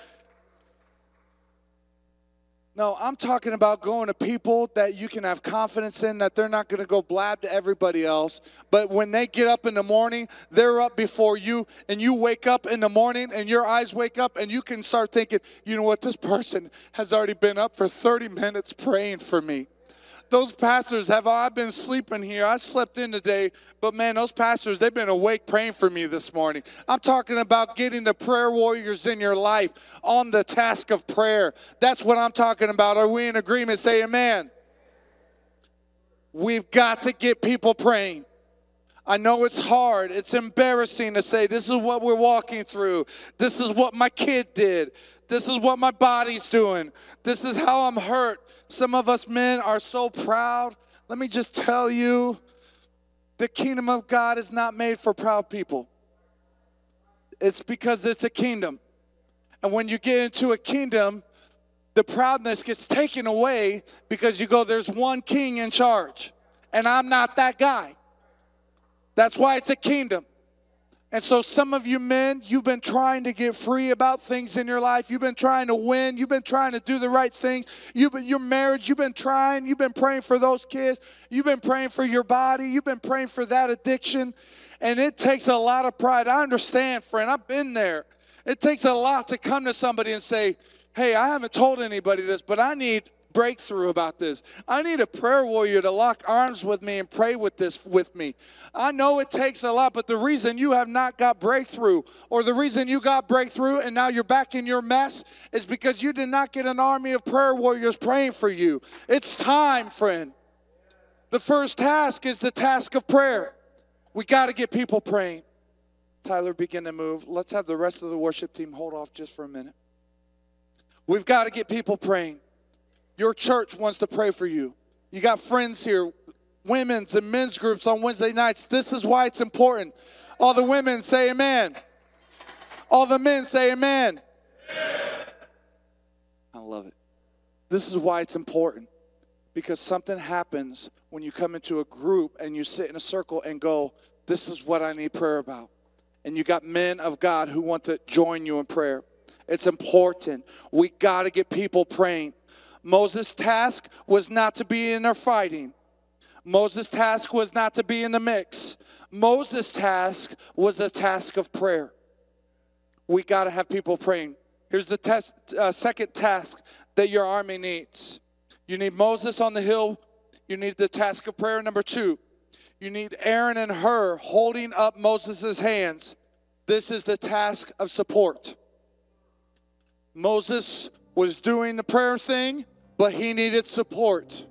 No, I'm talking about going to people that you can have confidence in that they're not going to go blab to everybody else. But when they get up in the morning, they're up before you, and you wake up in the morning and your eyes wake up, and you can start thinking, you know what, this person has already been up for 30 minutes praying for me. Those pastors have, oh, I've been sleeping here. I slept in today, but man, those pastors, they've been awake praying for me this morning. I'm talking about getting the prayer warriors in your life on the task of prayer. That's what I'm talking about. Are we in agreement? Say amen. We've got to get people praying. I know it's hard. It's embarrassing to say, this is what we're walking through. This is what my kid did. This is what my body's doing. This is how I'm hurt. Some of us men are so proud. Let me just tell you the kingdom of God is not made for proud people, it's because it's a kingdom. And when you get into a kingdom, the proudness gets taken away because you go, there's one king in charge, and I'm not that guy. That's why it's a kingdom. And so, some of you men, you've been trying to get free about things in your life. You've been trying to win. You've been trying to do the right things. You've been, your marriage, you've been trying. You've been praying for those kids. You've been praying for your body. You've been praying for that addiction. And it takes a lot of pride. I understand, friend. I've been there. It takes a lot to come to somebody and say, hey, I haven't told anybody this, but I need breakthrough about this. I need a prayer warrior to lock arms with me and pray with this with me. I know it takes a lot, but the reason you have not got breakthrough or the reason you got breakthrough and now you're back in your mess is because you did not get an army of prayer warriors praying for you. It's time, friend. The first task is the task of prayer. We got to get people praying. Tyler, begin to move. Let's have the rest of the worship team hold off just for a minute. We've got to get people praying. Your church wants to pray for you. You got friends here, women's and men's groups on Wednesday nights. This is why it's important. All the women say amen. All the men say amen. I love it. This is why it's important. Because something happens when you come into a group and you sit in a circle and go, This is what I need prayer about. And you got men of God who want to join you in prayer. It's important. We got to get people praying. Moses' task was not to be in their fighting. Moses' task was not to be in the mix. Moses' task was a task of prayer. We got to have people praying. Here's the test, uh, second task that your army needs. You need Moses on the hill. You need the task of prayer. Number two, you need Aaron and Hur holding up Moses' hands. This is the task of support. Moses was doing the prayer thing, but he needed support.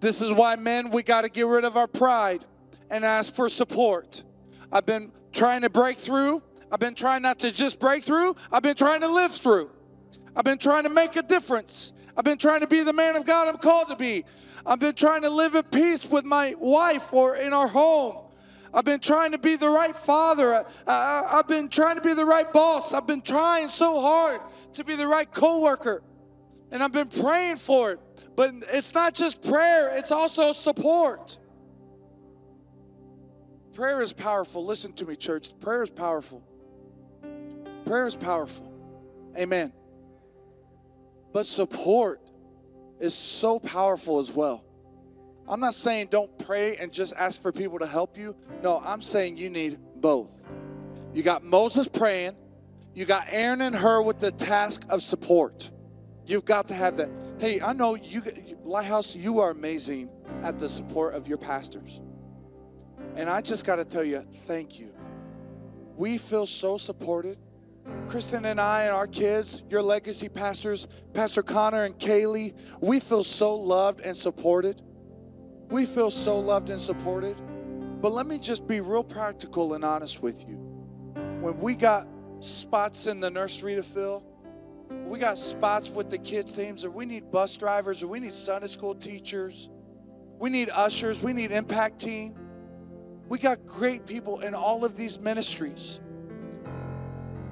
This is why, men, we got to get rid of our pride and ask for support. I've been trying to break through. I've been trying not to just break through, I've been trying to live through. I've been trying to make a difference. I've been trying to be the man of God I'm called to be. I've been trying to live at peace with my wife or in our home. I've been trying to be the right father. I, have been trying to be the right boss. I've been trying so hard to be the right coworker. And I've been praying for it. But it's not just prayer, it's also support. Prayer is powerful. Listen to me, church. Prayer is powerful. Prayer is powerful. Amen. But support is so powerful as well. I'm not saying don't pray and just ask for people to help you. No, I'm saying you need both. You got Moses praying, you got Aaron and Hur with the task of support. You've got to have that. Hey, I know you, Lighthouse, you are amazing at the support of your pastors. And I just got to tell you, thank you. We feel so supported. Kristen and I and our kids, your legacy pastors, Pastor Connor and Kaylee, we feel so loved and supported. We feel so loved and supported. But let me just be real practical and honest with you. When we got spots in the nursery to fill, we got spots with the kids' teams, or we need bus drivers, or we need Sunday school teachers, we need ushers, we need impact team. We got great people in all of these ministries.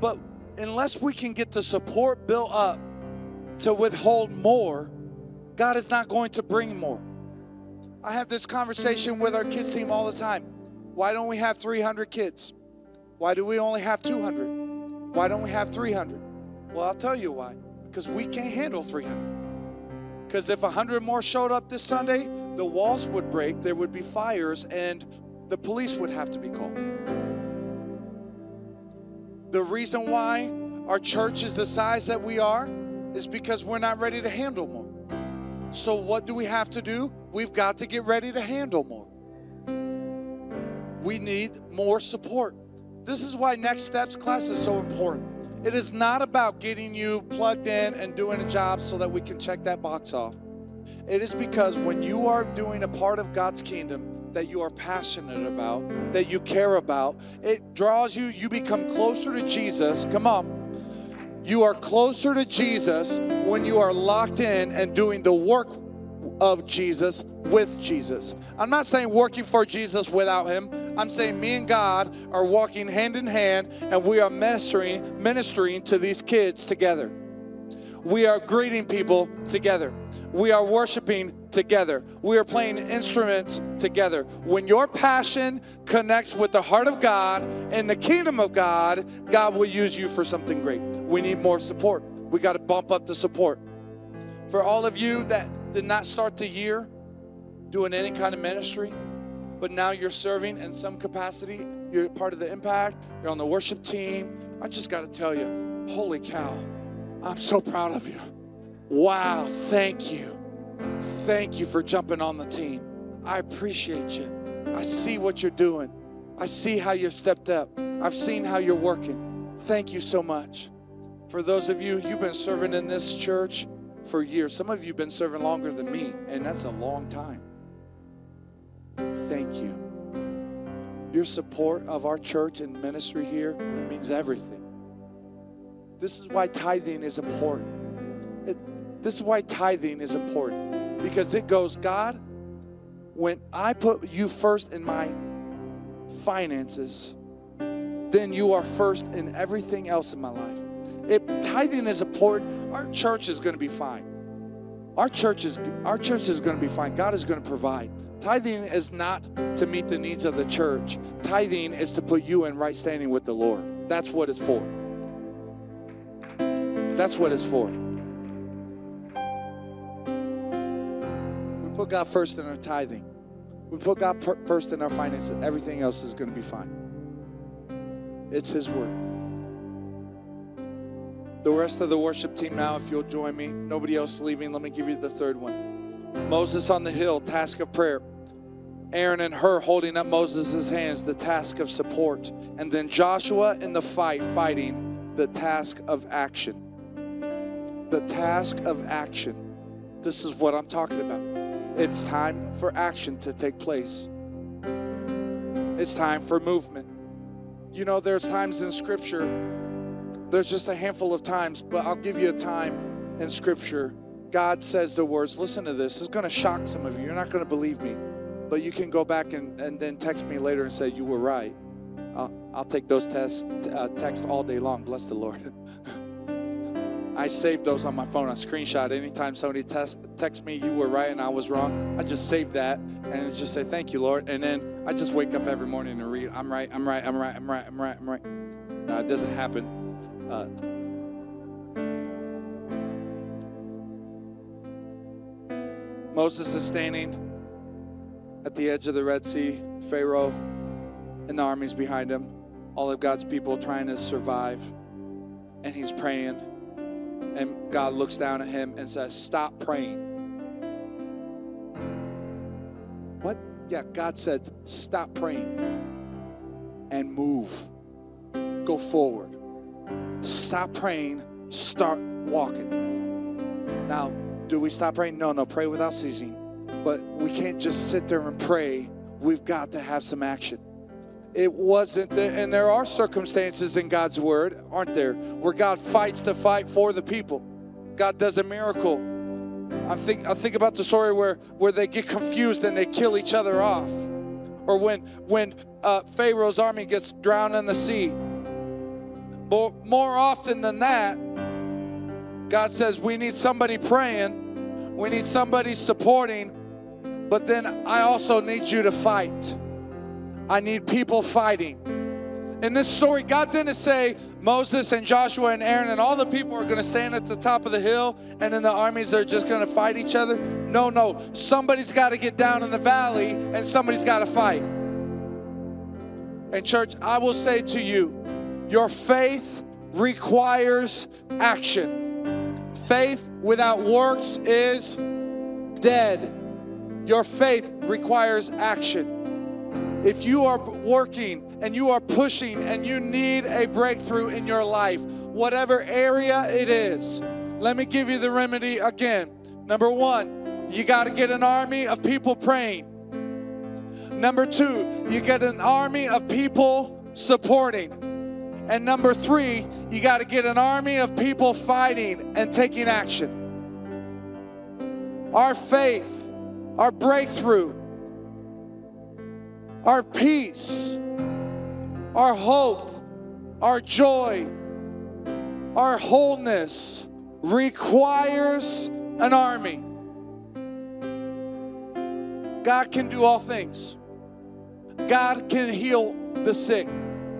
But unless we can get the support built up to withhold more, God is not going to bring more. I have this conversation with our kids team all the time. Why don't we have 300 kids? Why do we only have 200? Why don't we have 300? Well, I'll tell you why. Because we can't handle 300. Because if 100 more showed up this Sunday, the walls would break, there would be fires, and the police would have to be called. The reason why our church is the size that we are is because we're not ready to handle more. So, what do we have to do? We've got to get ready to handle more. We need more support. This is why Next Steps class is so important. It is not about getting you plugged in and doing a job so that we can check that box off. It is because when you are doing a part of God's kingdom, that you are passionate about, that you care about. It draws you, you become closer to Jesus. Come on. You are closer to Jesus when you are locked in and doing the work of Jesus with Jesus. I'm not saying working for Jesus without him. I'm saying me and God are walking hand in hand and we are ministering ministering to these kids together. We are greeting people together. We are worshiping together. We are playing instruments together. When your passion connects with the heart of God and the kingdom of God, God will use you for something great. We need more support. We got to bump up the support. For all of you that did not start the year doing any kind of ministry, but now you're serving in some capacity, you're part of the impact, you're on the worship team, I just got to tell you, holy cow, I'm so proud of you. Wow, thank you. Thank you for jumping on the team. I appreciate you. I see what you're doing. I see how you've stepped up. I've seen how you're working. Thank you so much. For those of you, you've been serving in this church for years. Some of you have been serving longer than me, and that's a long time. Thank you. Your support of our church and ministry here means everything. This is why tithing is important. It, this is why tithing is important because it goes, God, when I put you first in my finances, then you are first in everything else in my life. If tithing is important, our church is going to be fine. Our church is our church is going to be fine. God is going to provide. Tithing is not to meet the needs of the church. Tithing is to put you in right standing with the Lord. That's what it's for. That's what it's for. We put God first in our tithing. We put God first in our finances. Everything else is going to be fine. It's His word. The rest of the worship team now, if you'll join me. Nobody else leaving. Let me give you the third one. Moses on the hill, task of prayer. Aaron and Hur holding up Moses' hands, the task of support. And then Joshua in the fight, fighting, the task of action. The task of action. This is what I'm talking about. It's time for action to take place. It's time for movement. You know, there's times in Scripture there's just a handful of times, but I'll give you a time in Scripture. God says the words, listen to this. It's going to shock some of you. You're not going to believe me. But you can go back and, and then text me later and say, You were right. I'll, I'll take those tests, uh, text all day long. Bless the Lord. I save those on my phone. I screenshot anytime somebody text, text me, you were right and I was wrong. I just save that and just say, thank you, Lord. And then I just wake up every morning and read, I'm right, I'm right, I'm right, I'm right, I'm right, I'm right. No, it doesn't happen. Uh, Moses is standing at the edge of the Red Sea, Pharaoh and the armies behind him, all of God's people trying to survive. And he's praying. And God looks down at him and says, Stop praying. What? Yeah, God said, Stop praying and move. Go forward. Stop praying, start walking. Now, do we stop praying? No, no, pray without ceasing. But we can't just sit there and pray. We've got to have some action. It wasn't there, and there are circumstances in God's word, aren't there, where God fights to fight for the people. God does a miracle. I think I think about the story where where they get confused and they kill each other off, or when when uh, Pharaoh's army gets drowned in the sea but more often than that, God says we need somebody praying, we need somebody supporting, but then I also need you to fight. I need people fighting. In this story, God didn't say Moses and Joshua and Aaron and all the people are going to stand at the top of the hill and then the armies are just going to fight each other. No, no. Somebody's got to get down in the valley and somebody's got to fight. And, church, I will say to you, your faith requires action. Faith without works is dead. Your faith requires action. If you are working and you are pushing and you need a breakthrough in your life, whatever area it is, let me give you the remedy again. Number one, you got to get an army of people praying. Number two, you get an army of people supporting. And number three, you got to get an army of people fighting and taking action. Our faith, our breakthrough, our peace, our hope, our joy, our wholeness requires an army. God can do all things. God can heal the sick.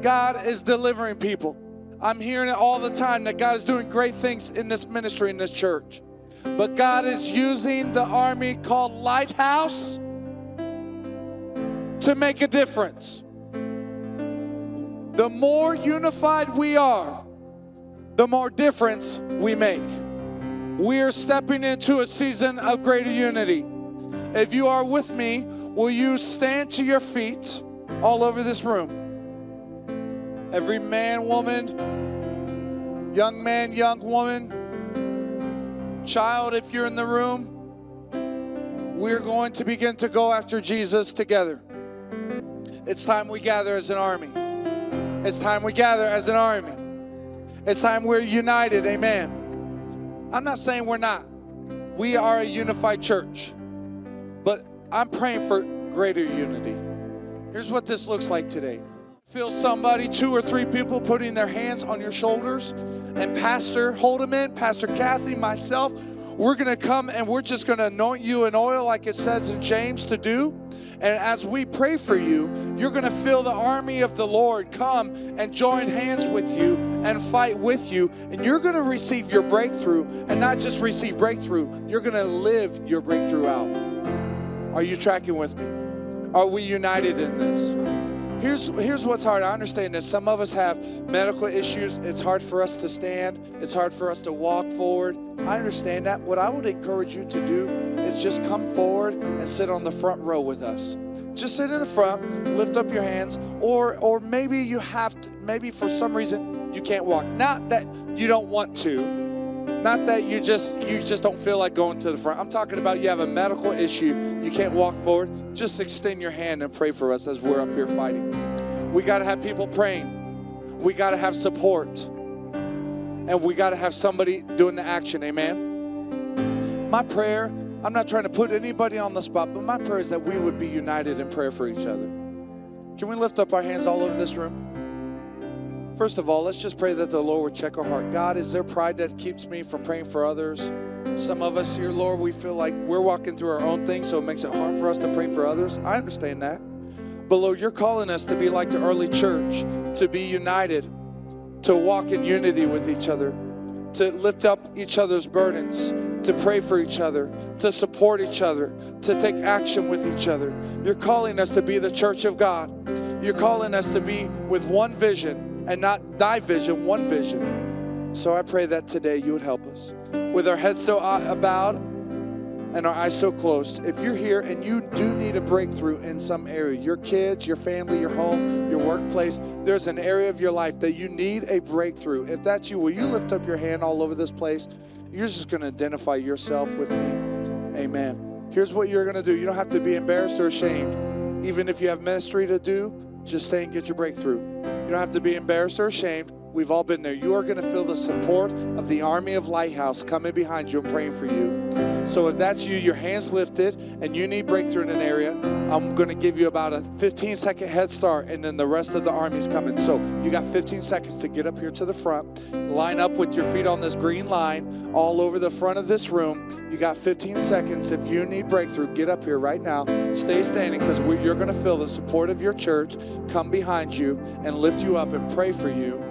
God is delivering people. I'm hearing it all the time that God is doing great things in this ministry, in this church. But God is using the army called Lighthouse to make a difference. The more unified we are, the more difference we make. We are stepping into a season of greater unity. If you are with me, will you stand to your feet all over this room? Every man, woman, young man, young woman, child, if you're in the room, we're going to begin to go after Jesus together. It's time we gather as an army. It's time we gather as an army. It's time we're united. Amen. I'm not saying we're not. We are a unified church. But I'm praying for greater unity. Here's what this looks like today. Feel somebody, two or three people putting their hands on your shoulders. And Pastor Holdeman, Pastor Kathy, myself, we're going to come and we're just going to anoint you in oil like it says in James to do. And as we pray for you, you're going to feel the army of the Lord come and join hands with you and fight with you. And you're going to receive your breakthrough and not just receive breakthrough, you're going to live your breakthrough out. Are you tracking with me? Are we united in this? Here's, here's what's hard. I understand this. Some of us have medical issues. It's hard for us to stand, it's hard for us to walk forward. I understand that. What I would encourage you to do is just come forward and sit on the front row with us. Just sit in the front, lift up your hands, or or maybe you have to, maybe for some reason you can't walk. Not that you don't want to, not that you just you just don't feel like going to the front. I'm talking about you have a medical issue, you can't walk forward. Just extend your hand and pray for us as we're up here fighting. We got to have people praying. We got to have support. And we got to have somebody doing the action. Amen. My prayer, I'm not trying to put anybody on the spot, but my prayer is that we would be united in prayer for each other. Can we lift up our hands all over this room? First of all, let's just pray that the Lord would check our heart. God, is there pride that keeps me from praying for others? Some of us here, Lord, we feel like we're walking through our own thing, so it makes it hard for us to pray for others. I understand that. But Lord, you're calling us to be like the early church, to be united, to walk in unity with each other, to lift up each other's burdens, to pray for each other, to support each other, to take action with each other. You're calling us to be the church of God. You're calling us to be with one vision and not division, one vision. So I pray that today you would help us. With our heads so uh, bowed and our eyes so closed, if you're here and you do need a breakthrough in some area, your kids, your family, your home, your workplace, there's an area of your life that you need a breakthrough. If that's you, will you lift up your hand all over this place? You're just going to identify yourself with me. Amen. Here's what you're going to do. You don't have to be embarrassed or ashamed. Even if you have ministry to do, just stay and get your breakthrough. You don't have to be embarrassed or ashamed. We've all been there. You are going to feel the support of the army of Lighthouse coming behind you and praying for you. So if that's you, your hands lifted, and you need breakthrough in an area, I'm going to give you about a 15 second head start, and then the rest of the army's coming. So you got 15 seconds to get up here to the front, line up with your feet on this green line all over the front of this room. You got 15 seconds. If you need breakthrough, get up here right now. Stay standing because you're going to feel the support of your church come behind you and lift you up and pray for you